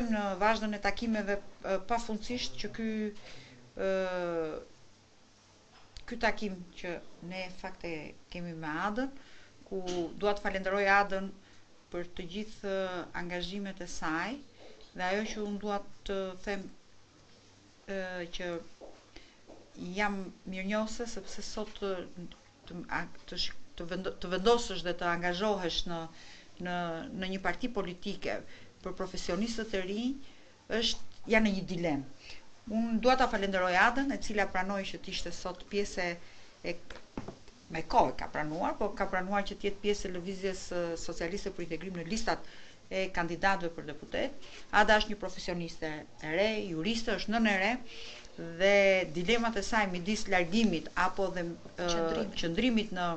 Në vazhdën e takimeve pafundësisht që ky ky takim që ne fakt kemi me Adën, ku dua të falenderoj Adën për të gjithë angazhimet e saj dhe ajo që unë dua të them që jam mirënjohëse sepse sot të vendosësh dhe të angazhohesh në në në një parti politike për profesionistët e rinj është janë në një dilemë. Unë dua ta falenderoj Adën, e cila pranoi që të ishte sot pjesë e me kohë ka pranuar, po ka pranuar që të jetë pjesë e lëvizjes socialiste për integrim në listat e kandidatëve për deputet. Ada është një profesioniste e re, juriste, është nënë e re dhe dilemat e saj midis largimit apo dhe qëndrimit, qëndrimit në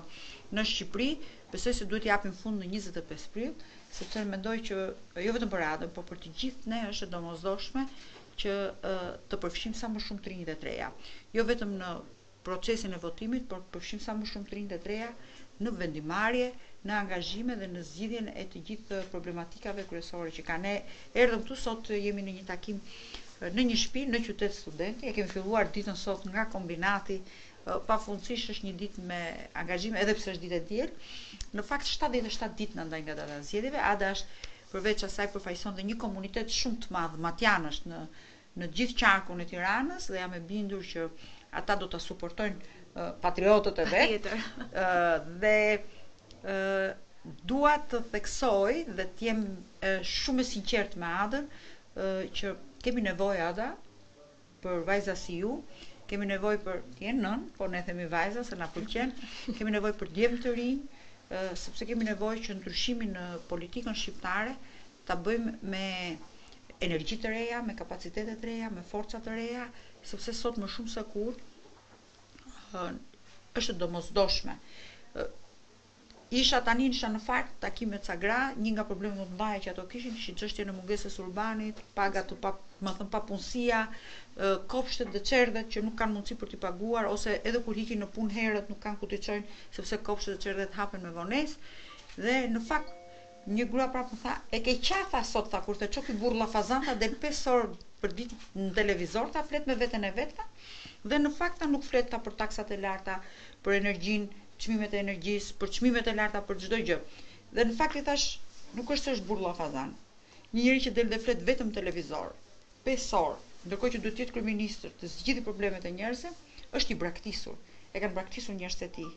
në Shqipëri, besoj se duhet t'i japim fund në 25 prill, sepse unë mendoj që jo vetëm për Adën, por për të gjithë ne është e domosdoshme që të përfshijmë sa më shumë të rinj e të reja. Jo vetëm në procesin e votimit por të përfshijmë sa më shumë të rinj e të reja në vendimmarrje, në angazhime dhe në zgjidhjen e të gjithë problematikave kryesore që kanë. Ne erdhëm këtu sot jemi në një takim në një shtëpi në qytet studenti, e kemi filluar ditën sot nga kombinati pafundësisht është një ditë me angazhime edhe pse është ditë e diel. Në fakt 77 ditë na ndajnë nga data e zgjedhjeve, Ada është përveç asaj përfaqëson dhe një komunitet shumë të madh matjanësh në në gjithë qarkun e Tiranës dhe jam e bindur që ata do ta suportojnë patriotët e vet. dhe dua të theksoj dhe të jem shumë e sinqertë me Adën që kemi nevojë Ada për vajza si ju, kemi nevojë pse t'jenë nëna, po ne themi vajza se na pëlqen, kemi nevojë për djem të rinj, sepse kemi nevojë që ndryshimin në politikën shqiptare ta bëjmë me energji të reja, me kapacitete të reja, me forca të reja, sepse sot më shumë se kurrë është e domosdoshme. Isha tani isha në fakt takim me ca gra, një nga problemet më të mëdha që ato kishin ishin çështja e mungesës së urbanit, paga të pa, me thënë papunësia, kopshtet dhe çerdhet që nuk kanë mundësi për t'i paguar ose edhe kur ikin në punë herët nuk kanë ku t'i çojnë sepse kopshtet dhe çerdhet hapen me vonesë dhe në fakt Një grua prapë më tha, e ke qa tha sot tha kur u çua ky burrë llafazan tha del pesë orë për ditë në televizor tha flet me veten e vet tha dhe në fakt tha nuk flet tha për taksat e larta, për energjinë, çmimet e energjisë, për çmimet e larta për çdo gjë. Dhe në fakt i thashë nuk është se është burrë llafazan. Një njeri që del dhe flet vetëm në televizor pesë orë, ndërkohë që duhet të jetë kryeministër të zgjidhë problemet e njerëzve, është i braktisur. E kanë braktisur njerëzit e tij.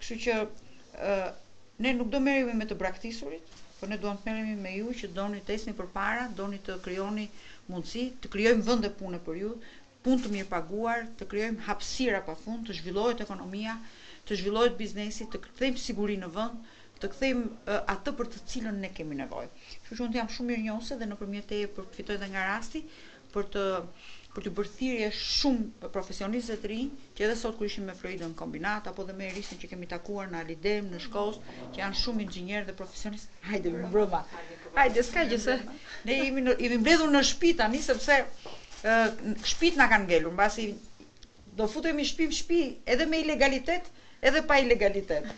Kështu që ne nuk do merremi me të braktisurit, por ne duam të merremi me ju që doni të ecni përpara, doni të krijoni mundësi, të krijojmë vende pune për ju, punë të mirëpaguar, të krijojmë hapësira pafund, të zhvillohet ekonomia, të zhvillohet biznesi, të kthejmë sigurinë në vend, të kthejmë atë për të cilën ne kemi nevojë. Kështu që unë të jam shumë mirënjohëse dhe nëpërmjet teje përfitoj dhe nga rasti, për të për të bërë thirrje shumë profesionistëve të rinj, që edhe sot kur ishim me Floridën në kombinat apo dhe me Erisin që kemi takuar në Ali Dem, në Shkozë, që janë shumë inxhinierë dhe profesionistë. Hajde më mbrëma. Hajde s'ka gjë se ne jemi në, jemi mbledhur në shtëpi tani sepse ë shtëpitë na kanë ngelur, mbasi do futemi shtëpi shtëpi edhe me ilegalitet, edhe pa ilegalitet.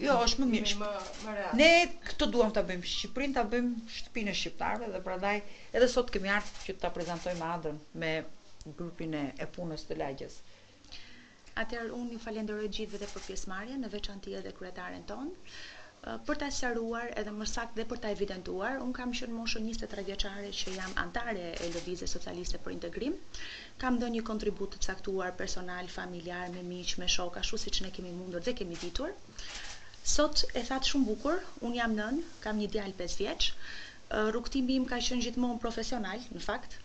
Jo, është më mirë. Më, më real. Ne këtë duam ta bëjmë Shqipërinë, ta bëjmë shtëpinë e shqiptarëve dhe prandaj edhe sot kemi ardhur që ta prezantojmë Adën me grupin e, e punës të lagjes. Atëherë unë ju falenderoj gjithëve dhe për pjesëmarrjen, në veçanti edhe kryetaren tonë për ta sqaruar edhe më saktë dhe për ta evidentuar, un kam qenë moshën 23 vjeçare që jam antare e Lëvizjes Socialiste për Integrim. Kam dhënë një kontribut të caktuar personal, familjar, me miq, me shokë, ashtu siç ne kemi mundur dhe kemi ditur. Sot e thatë shumë bukur, unë jam nënë, kam një djalë pesë vjeç. Rrugëtimi im ka qenë gjithmonë profesional, në fakt,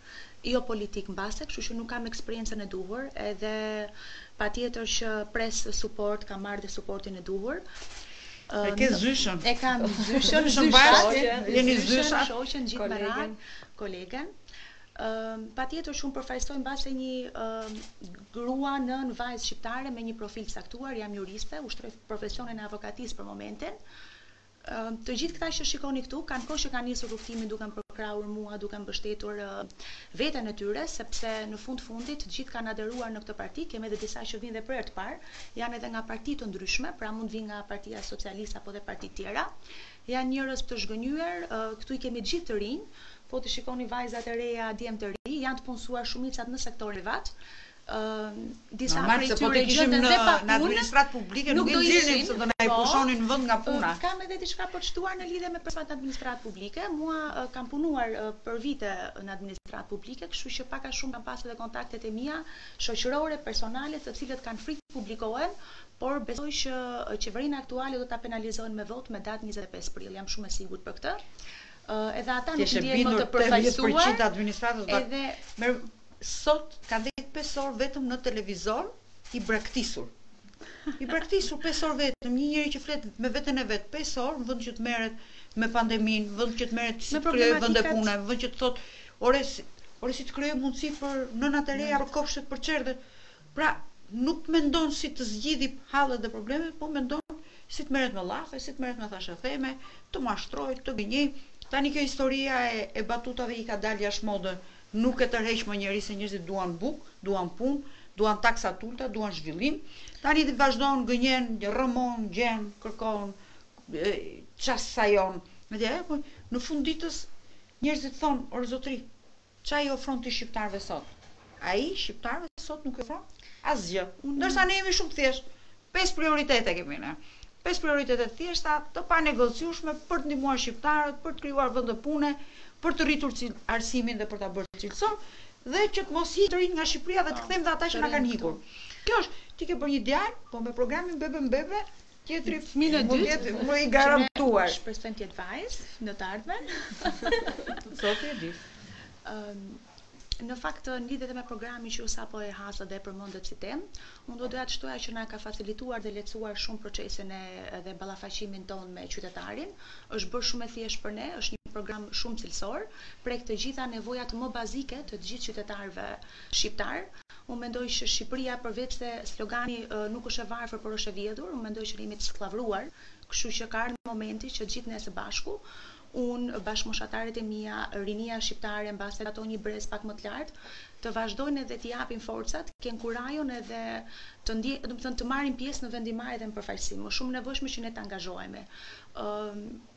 jo politik mbase, kështu që nuk kam eksperiencën e duhur, edhe patjetër që pres suport, kam marrë dhe suportin e duhur. E ke zyshën. E kam zyshën, zyshën, shoqen, zyshën, shoqen gjithë me radhë, kolegen. Patjetër që unë përfaqësoj mbase një grua, nënë, vajzë shqiptare me një profil të caktuar, jam juriste, ushtroj profesionin e avokatisë për momentin. Të gjithë këta që shikoni këtu kanë kohë që kanë nisur luftimin duke më përkrahur mua, duke mbështetur veten e tyre, sepse në fund fundit të gjithë kanë aderuar në këtë parti, kemi edhe disa që vijnë dhe për herë të parë, janë edhe nga parti të ndryshme, pra mund të vijnë nga Partia Socialiste apo dhe parti tjera. Janë njerëz të zhgënjyer, këtu i kemi gjithë të rinj, po t'i shikoni vajzat e reja, djemtë e rinj, janë të punësuar shumicat në sektor privat, disa prej tyre gjenden dhe pa punë, nuk do ishin, po, kam edhe diçka për të shtuar në lidhje me personat në administratë publike, mua kam punuar për vite në administratë publike, kështu që pak a shumë kam pas edhe kontaktet e mia shoqërore, personale, të cilët kanë frikë të publikohen, Por besoj që qeverinë aktuale do ta penalizojnë me votë me datë njëzet e pesë prill, jam shumë e sigurt për këtë. Edhe ata nuk ndjehen më të përfaqësuar, edhe. Sot ka ndenj pesë orë vetëm në televizor i braktisur. I braktisur pesë orë vetëm, një njeri që flet me veten e vet pesë orë, në vend që të merret me pandeminë, në vend që të merret si të krijojë vende pune, në vend që të thotë, ore, ore si të krijojë mundësi për nënat e reja, për kopshtet, për çerdhet. Pra, nuk mendon si të zgjidhi hallet dhe problemet, po mendon si të merret me llafe, si të merret me thashetheme, të mashtrojë, të gënjejë. Tani kjo historia e e batutave i ka dalë jashtë mode, nuk e tërheq më njeri se njerëzit duan bukë, duan punë, duan taksa të ulëta, duan zhvillim. Tani vazhdon, gënjen, rrëmon, gjen, kërkon, sajon, etj. Në fund ditës njerëzit thonë, ore zotëri, Ça i ofron ti shqiptarëve sot? Ai shqiptarëve sot nuk i ofron asgjë. Ndërsa ne jemi shumë të thjeshtë. Pesë prioritete kemi ne. Pesë prioritete të thjeshta, të panegociueshme për të ndihmuar shqiptarët, për të krijuar vende pune, për të rritur arsimin dhe për ta bërë cilësor dhe që të mos ikin të rinjtë nga Shqipëria dhe të kthejmë dhe ata që na kanë ikur. Kjo është, ti ke bërë një djalë, po me programin bebe më bebe, Tjetri fëmin e dytë më i garantuar. Shpresojmë të jetë vajzë në të ardhmen. Zoti e di. Ëm në fakt në lidhje me programin që ju sapo e hasët dhe e përmendët si temë, unë do doja të shtoja që na ka facilituar dhe lehtësuar shumë procesin e dhe ballafaqimin tonë me qytetarin. Është bërë shumë e thjeshtë për ne, është një program shumë cilësor, prek të gjitha nevojat më bazike të të gjithë qytetarëve shqiptarë. Unë mendoj që Shqipëria përveç se slogani nuk është e varfër por është e vjedhur, unë mendoj që ne jemi të skllavëruar, kështu që ka ardhur momenti që gjithë ne së bashku, unë, bashkëmoshatarët e mia, rinia shqiptare, mbase ato një brez pak më të lartë, të vazhdojnë edhe t'i japin forcat, të kenë kurajon edhe të ndjejnë, domethënë të marrin pjesë në vendimmarrje dhe në përfaqësim. Është shumë e nevojshme që ne të angazhohemi. Ë.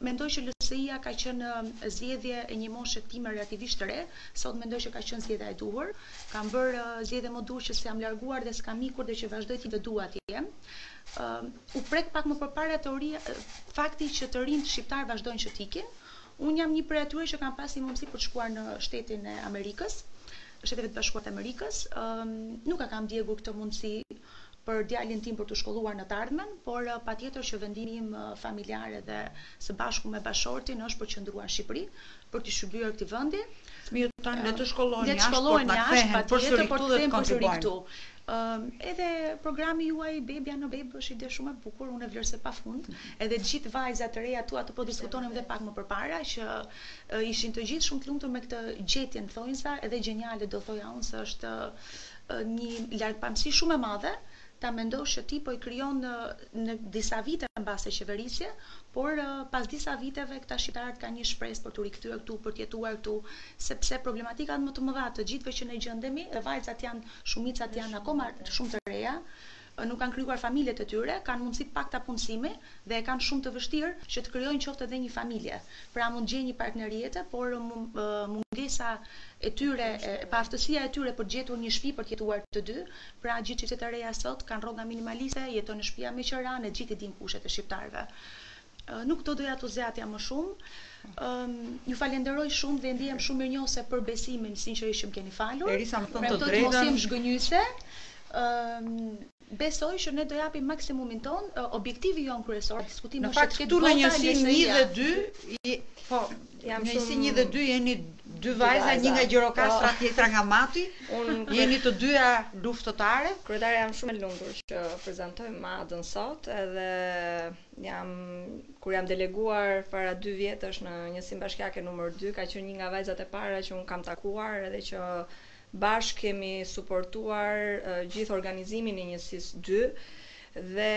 Mendoj që LSI-ja ka qenë zgjedhje e një moshe time relativisht të re, sot mendoj që ka qenë zgjedhja e duhur. Kam bërë zgjedhjen e duhur që s'jam larguar dhe s'kam ikur dhe që vazhdoj të të dua të jem. U prek pak më përpara teoria, fakti që të rinjtë shqiptarë vazhdojnë që të ikin. Unë jam një prej atyre që kanë pas një mundësi për të shkuar në shtetin e Amerikës, Shtetet e Bashkuara të Amerikës. Nuk e kam ndjekur këtë mundësi për djalin tim për t'u shkolluar në t'ardhmen, por patjetër që vendimi im familjar dhe së bashku me bashkëshortin është për të qëndruar në Shqipëri, për t'i shërbyer këtij vendi. Fëmijët tanë le të shkollohen jashtë, por të na kthehen përsëri këtu dhe të kontribuojnë. Edhe programi juaj Bebja në bebë është ide shumë e bukur, unë e vlerësoj pafund, edhe të gjithë vajzat të reja këtu atë po diskutonim edhe pak më përpara që ishin të gjithë shumë të lumtur me këtë gjetje në thonjëza edhe gjeniale do thoja unë se është Një largpamësi shumë e madhe ta mendosh që ti po i krijon në disa vite mbase qeverisje, por pas disa viteve këta shqiptarët kanë një shpresë për t'u rikthyer këtu, për të jetuar këtu, sepse problematikat më të mëdha të gjithëve që ne gjendemi dhe vajzat janë, shumicat janë akoma shumë të reja, nuk kanë krijuar familjet e tyre, kanë mundësi të pakta punësimi dhe e kanë shumë të vështirë që të krijojnë qoftë edhe një familje. Pra mund të gjejnë një partner jete, por mungesa e tyre, paaftësia e tyre për të gjetur një shtëpi për të jetuar të dy, pra gjithë çiftet e reja sot kanë rroga minimaliste, jetojnë në shtëpia me qera, ne të gjithë i dimë kushtet e shqiptarëve. Nuk do doja ta zgjatja më shumë. Ju falenderoj shumë dhe ndihem shumë mirënjohëse për besimin sinqerisht që më keni falur. Erisa me thënë të drejtën. Mos jem zhgënjyese. Besoj që ne do japim maksimumin tonë, objektivi jonë kryesor, diskutimi është të ketë vota në njësinë 1 dhe 2, po, jam shumë njësinë 1 dhe 2 jeni dy vajza, një nga Gjirokastra, po. tjetra nga Mati. Unë jeni të dyja luftëtare. Kryetare jam shumë e lumtur që prezantojm Adën sot, edhe Jam, kur jam deleguar para dy vjetësh në Njësinë Bashkiake numër dy, ka qenë një nga vajzat e para që unë kam takuar edhe që bashkë kemi suportuar gjithë organizimin e Njësisë dy dhe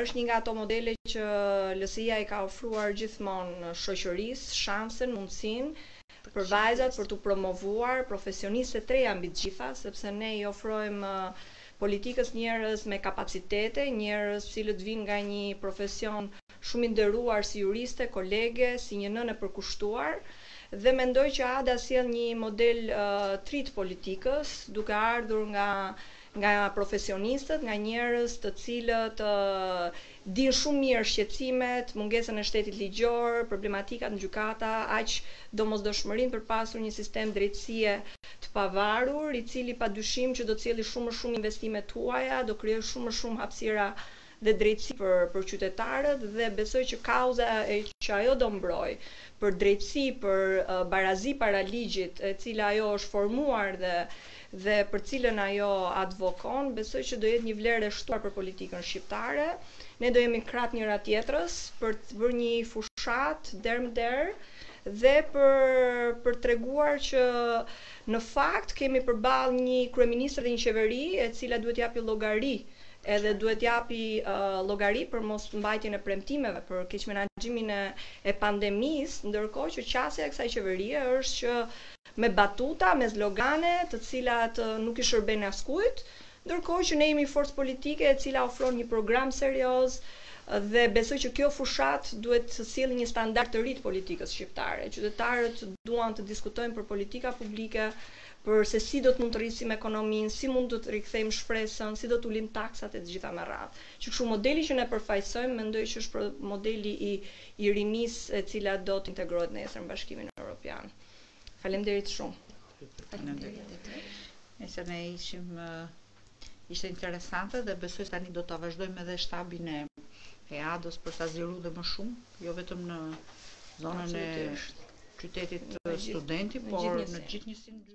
është një nga ato modele që LSI-ja i ka ofruar gjithmonë shoqërisë, shansin, mundësinë për vajzat për t'u promovuar profesioniste të reja mbi të gjitha sepse ne i ofrojmë politikës njerëz me kapacitete njerëz të cilët vijnë nga një profesion shumë i nderuar si juriste kolege si një nënë e përkushtuar dhe mendoj që Ada sjell një model të ri të politikës duke ardhur nga nga profesionistët, nga njerëz të cilët dinë shumë mirë shqetësimet, mungesën e shtetit ligjor, problematikat në gjykata, aq domosdoshmërinë për të pasur një sistem drejtësie të pavarur, i cili padyshim që do të sjellë shumë më shumë investime të huaja, do krijojë shumë më shumë hapësira dhe drejtësi për për qytetarët dhe besoj që kauza që ajo do mbrojë për drejtësi për barazi para ligjit e cila ajo është formuar dhe dhe për cilën ajo advokon besoj që do jetë një vlerë e shtuar për politikën shqiptare ne do jemi krah njëra-tjetrës për të bërë një fushatë derë më derë dhe për të treguar që në fakt kemi përballë një kryeministër dhe një qeveri e cila duhet të japi llogari edhe duhet të japi llogari për mosmbajtjen e premtimeve, për keqmenaxhimin e pandemisë, ndërkohë që qasja e kësaj qeverie është që me batuta, me slogane, të cilat nuk i shërbejnë askujt, ndërkohë që ne jemi forcë politike e cila ofron një program serioz dhe besoj që kjo fushatë duhet të sjellë një standard të ri të politikës shqiptare. Qytetarët duan të diskutojnë për politika publike, për se si do të mund të rrisim ekonominë, si mund do të rikthejmë shpresën, si do të ulim taksat e të gjitha me radhë. Që kështu modeli që ne përfaqësojmë mendoj që është modeli i i rinisë e cila do të integrohet nesër në Bashkimin Europian. Faleminderit shumë. Faleminderit dhe ty. Nëse ne ishim ishte interesante dhe besoj se tani do ta vazhdojmë edhe me stafin e e Adës për ta zgjeruar dhe më shumë, jo vetëm në zonën e qytetit të studentit, por në gjithë njësinë dy.